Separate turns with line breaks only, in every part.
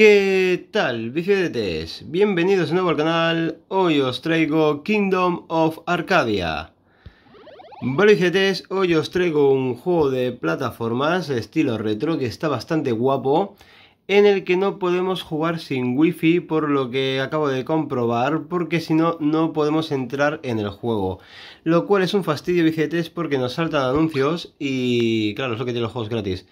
¿Qué tal, bicicletes? Bienvenidos de nuevo al canal. Hoy os traigo Kingdom of Arcadia. Vale, hoy os traigo un juego de plataformas estilo retro que está bastante guapo en el que no podemos jugar sin wifi por lo que acabo de comprobar porque si no no podemos entrar en el juego lo cual es un fastidio bicicletes porque nos saltan anuncios y claro es lo que tiene los juegos gratis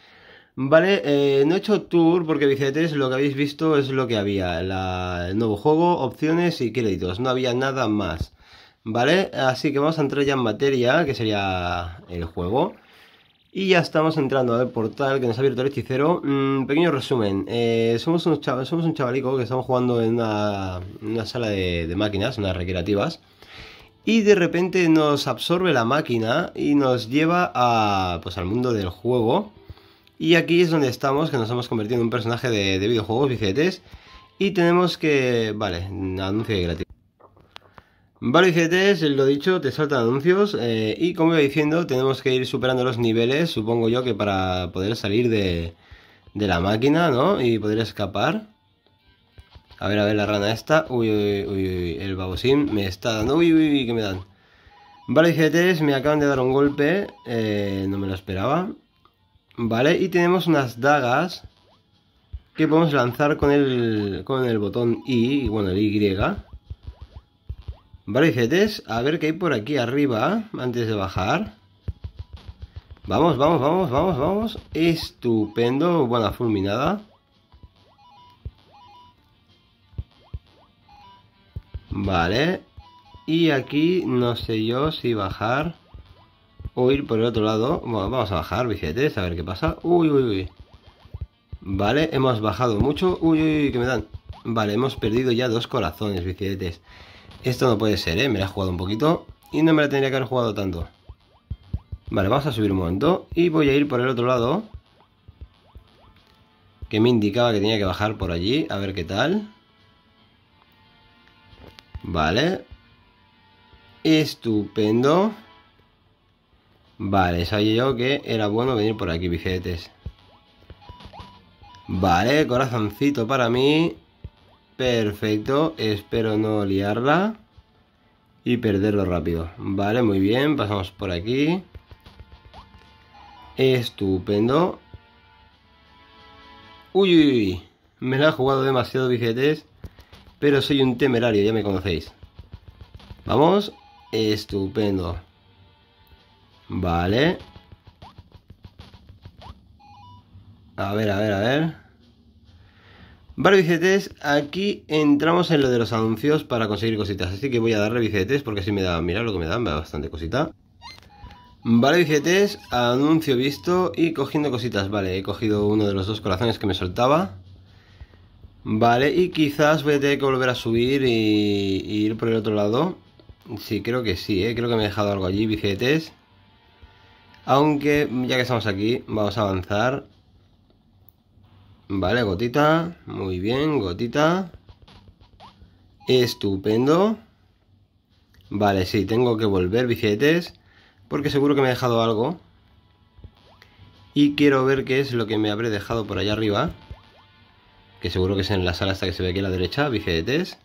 Vale, eh, no he hecho tour porque bicicletes lo que habéis visto es lo que había el nuevo juego, opciones y créditos, no había nada más Vale, así que vamos a entrar ya en materia que sería el juego y ya estamos entrando al portal que nos ha abierto el hechicero. Mm, pequeño resumen. Eh, somos, un somos un chavalico que estamos jugando en una, sala de, máquinas, unas recreativas. Y de repente nos absorbe la máquina y nos lleva a, pues, al mundo del juego. Y aquí es donde estamos, que nos hemos convertido en un personaje de, de videojuegos, bicicletes. Y tenemos que... Vale, anuncio de gratis. Vale, es lo dicho, te saltan anuncios eh, y como iba diciendo, tenemos que ir superando los niveles, supongo yo que para poder salir de, de la máquina, ¿no? Y poder escapar. A ver, a ver, la rana esta. Uy, uy, uy, uy, el babosín me está dando. Uy, uy, uy, que me dan. Vale, GTs, me acaban de dar un golpe. Eh, no me lo esperaba. Vale, y tenemos unas dagas que podemos lanzar con el, con el botón I, bueno, el Y. Vale, cetes, a ver qué hay por aquí arriba antes de bajar. Vamos, vamos, vamos, vamos, vamos. Estupendo, buena fulminada. Vale. Y aquí no sé yo si bajar o ir por el otro lado. Vamos a bajar, billetes, a ver qué pasa. Uy, uy, uy. Vale, hemos bajado mucho. Uy, uy, uy, que me dan. Vale, hemos perdido ya dos corazones, bicicletes. Esto no puede ser, ¿eh? Me la he jugado un poquito y no me la tendría que haber jugado tanto. Vale, vamos a subir un momento y voy a ir por el otro lado. Que me indicaba que tenía que bajar por allí, a ver qué tal. Vale. Estupendo. Vale, sabía yo que era bueno venir por aquí, bicicletes. Vale, corazoncito para mí. Perfecto, espero no liarla y perderlo rápido. Vale, muy bien, pasamos por aquí. Estupendo. Uy, uy, me la he jugado demasiado billetes, pero soy un temerario, ya me conocéis. Vamos, estupendo. Vale. A ver, a ver, a ver. Vale, bicicletes, aquí entramos en lo de los anuncios para conseguir cositas. Así que voy a darle bicicletes porque así me da, mira lo que me dan, me da bastante cosita. Vale, bicicletes, anuncio visto y cogiendo cositas. Vale, he cogido uno de los dos corazones que me soltaba. Vale, y quizás voy a tener que volver a subir y, ir por el otro lado. Sí, creo que sí, ¿eh? creo que me he dejado algo allí, bicicletes. Aunque ya que estamos aquí, vamos a avanzar. Vale, gotita. Muy bien, gotita. Estupendo. Vale, sí, tengo que volver, bicicletes. Porque seguro que me he dejado algo. Y quiero ver qué es lo que me habré dejado por allá arriba. Que seguro que es en la sala hasta que se ve aquí a la derecha, bicicletes.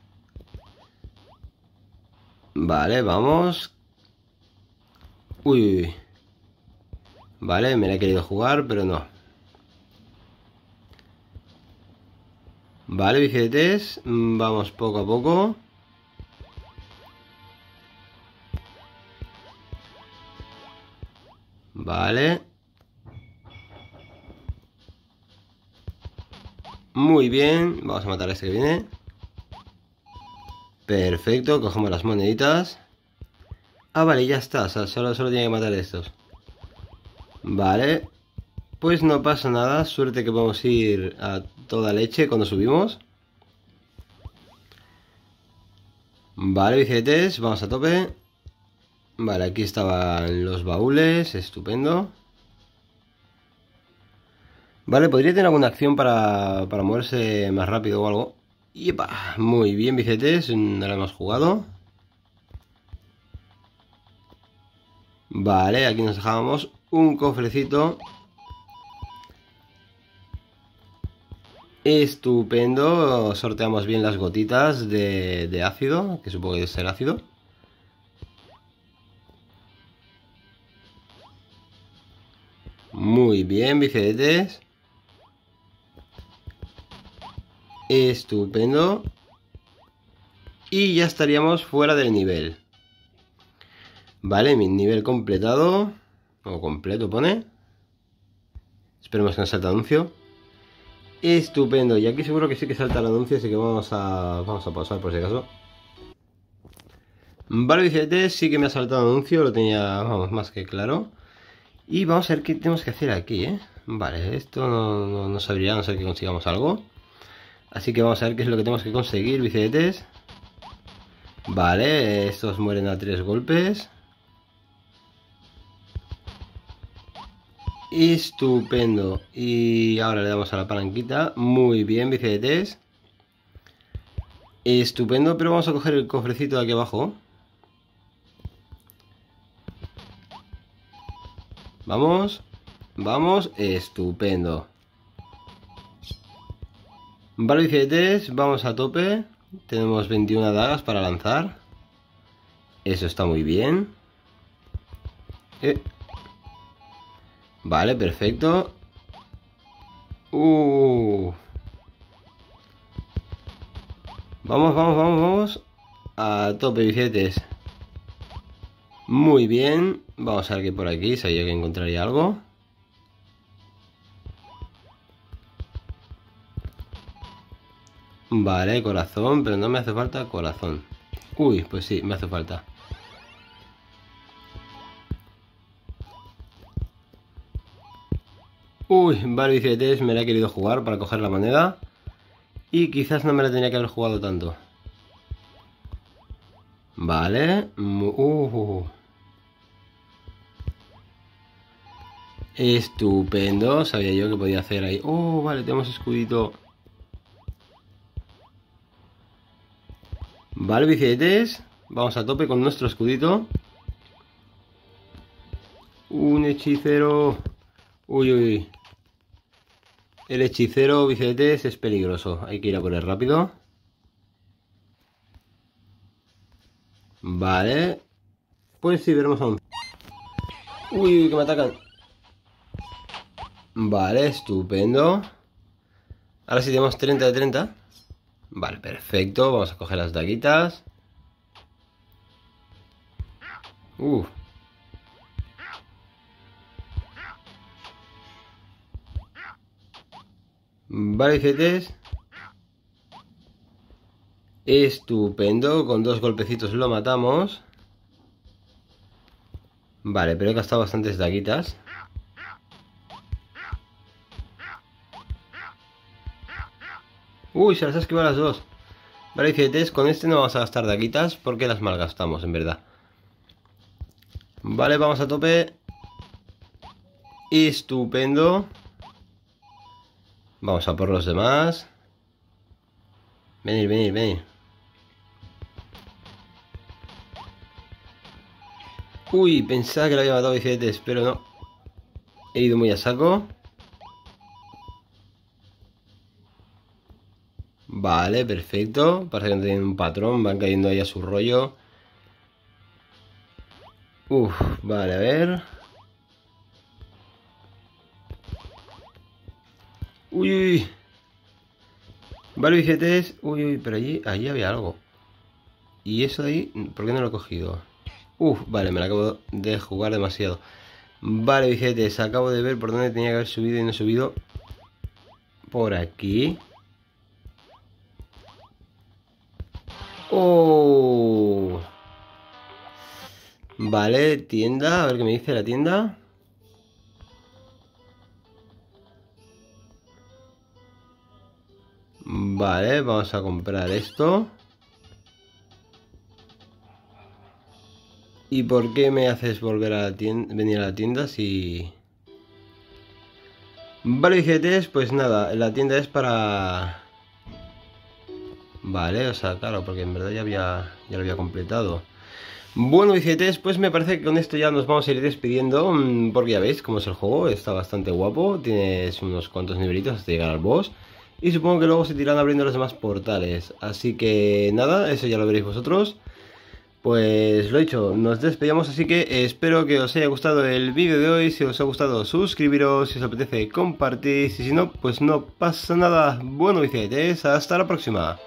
Vale, vamos. Uy, uy. Vale, me la he querido jugar, pero no. Vale, bicicletes, mm, vamos poco a poco. Vale. Muy bien, vamos a matar a este que viene. Perfecto, cogemos las moneditas. Ah, vale, ya está, solo, solo tiene que matar a estos. Vale, pues no pasa nada, suerte que vamos a ir a toda leche cuando subimos. Vale, bicicletes, vamos a tope. Vale, aquí estaban los baúles, estupendo. Vale, podría tener alguna acción para, para moverse más rápido o algo. ¡Yepa! Muy bien, bicicletes, no lo hemos jugado. Vale, aquí nos dejábamos un cofrecito Estupendo, sorteamos bien las gotitas de, ácido, que supongo que debe ser ácido. Muy bien, bifedetes. Estupendo. Y ya estaríamos fuera del nivel. Vale, mi nivel completado. O completo pone. Esperemos que no salte anuncio. Estupendo. Y aquí seguro que sí que salta el anuncio, así que vamos a, vamos a pasar por si acaso. Vale, bicicletes, sí que me ha saltado anuncio, lo tenía, más que claro. Y vamos a ver qué tenemos que hacer aquí, ¿eh? Vale, esto no, no, no sabría, no ser que consigamos algo. Así que vamos a ver qué es lo que tenemos que conseguir, bicicletes. Vale, estos mueren a tres golpes. Estupendo. Y ahora le damos a la palanquita. Muy bien, bicicletes. Estupendo, pero vamos a coger el cofrecito de aquí abajo. Vamos. Vamos. Estupendo. Vale, bicicletes. Vamos a tope. Tenemos 21 dagas para lanzar. Eso está muy bien. Eh, Vale, perfecto. Uh. Vamos, vamos, vamos, vamos. A tope, billetes. Muy bien. Vamos a ver qué por aquí. Sabía que encontraría algo. Vale, corazón, pero no me hace falta corazón. Uy, pues sí, me hace falta. Uy, vale, me la he querido jugar para coger la moneda. Y quizás no me la tenía que haber jugado tanto. Vale. Uh. Estupendo. Sabía yo que podía hacer ahí. Oh, vale, tenemos escudito. Vale, bicicletes. Vamos a tope con nuestro escudito. Un hechicero. Uy, uy. El hechicero bicicletes es peligroso. Hay que ir a por rápido. Vale. Pues sí, veremos aún. Uy, que me atacan. Vale, estupendo. Ahora sí tenemos 30 de 30. Vale, perfecto. Vamos a coger las daguitas. Vale, CTs. Estupendo. Con dos golpecitos lo matamos. Vale, pero he gastado bastantes daguitas. Uy, se las ha esquivado las dos. Vale, CTs. Con este no vamos a gastar daguitas porque las malgastamos, en verdad. Vale, vamos a tope. Estupendo. Vamos a por los demás. Venir, venir, venir. Uy, pensaba que lo había matado bicicletes, pero no. He ido muy a saco. Vale, perfecto. Parece que tienen un patrón. Van cayendo ahí a su rollo. Uf, vale, a ver. Uy, uy. Vale, billetes. Uy, uy, pero allí, allí había algo. Y eso de ahí, ¿por qué no lo he cogido? Uf, vale, me la acabo de jugar demasiado. Vale, billetes, acabo de ver por dónde tenía que haber subido y no he subido. Por aquí. Oh. Vale, tienda, a ver qué me dice la tienda. Vale, vamos a comprar esto. ¿Y por qué me haces volver a la tienda, venir a la tienda si... Vale, billetes, pues nada, la tienda es para... Vale, o sea, claro, porque en verdad ya había ya lo había completado. Bueno, billetes, pues me parece que con esto ya nos vamos a ir despidiendo, mm, porque ya veis cómo es el juego, está bastante guapo, tienes unos cuantos nivelitos hasta llegar al boss. Y supongo que luego se irán abriendo los demás portales. Así que nada, eso ya lo veréis vosotros. Pues lo dicho, nos despedimos, así que espero que os haya gustado el vídeo de hoy. Si os ha gustado, suscribiros, si os apetece, compartir. Y si no, pues no pasa nada. Bueno, bicietes, hasta la próxima.